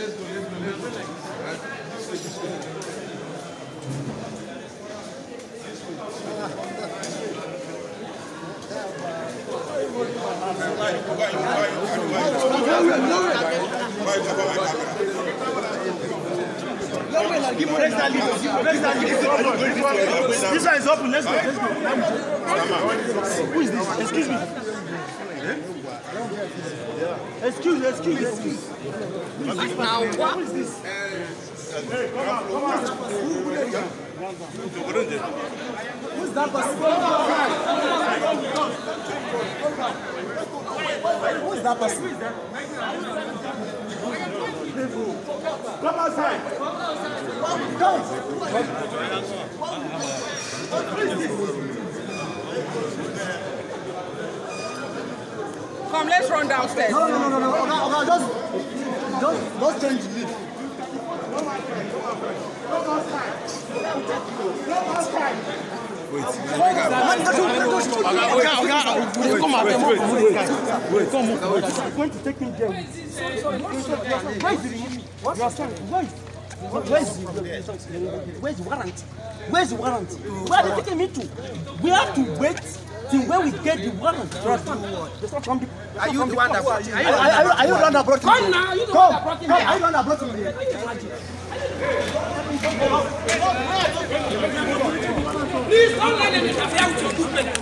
This one is open. Let's go. Let's go. Who is this? Excuse me. Excuse, excuse, excuse. Now what? Who is this? Who's that person? Who is that person? Come outside. Come. Come, let's run downstairs. No, no, no, no, no. Oga, Oga, just, just, just change the lead. Wait, wait, wait, wait. Wait, come on. I'm going to take him there. Where is the What? You are standing. Where is Where is Where's the warrant? Where's the warrant? Where are they taking me to? We have to wait till when we get the warrant. You understand? It's not from the. Are you the one that brought him? Are you, are you, are you the one that brought him Come here? now, you the one that brought him come, here. Are you the one that brought him here? Please don't let them interfere with your movement.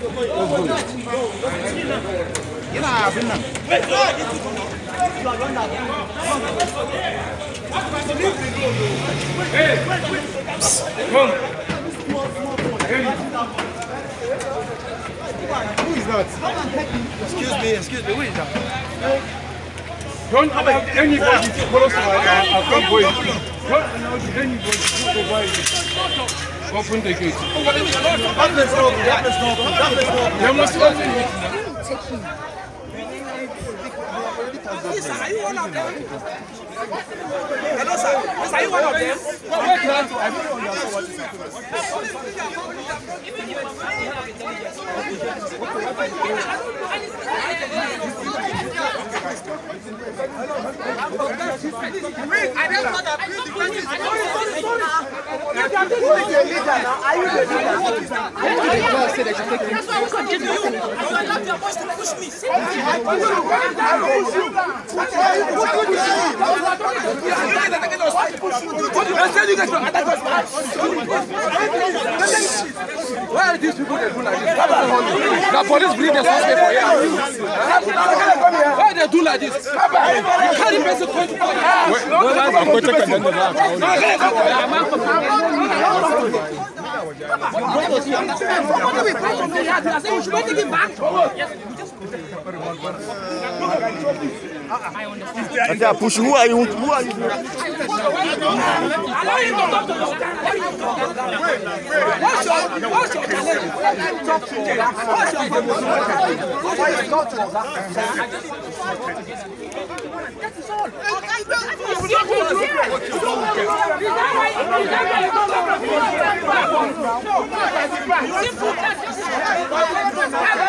Excuse me, excuse me, who is that? Don't allow anybody cross my uh, uh, way. Don't allow anybody to go by it. Open the gate. That place no open, that place no open, that place no open. They must open it. Yes, sir, are you one of them? I just leader? That's why I to you. To push me. Why are these people they do like this? The police bring the suspect for here. Why they do like this? You person 24 years. Somebody will come from the yard and say you should not take it back. Okay, push. Who are you? Who are you? Allow him you talk to Oga? What's your purpose in Oga? Why you talk to Oga? That is all. Oga, you don't have to see it. Is that right? Is that right? Simple. That's it.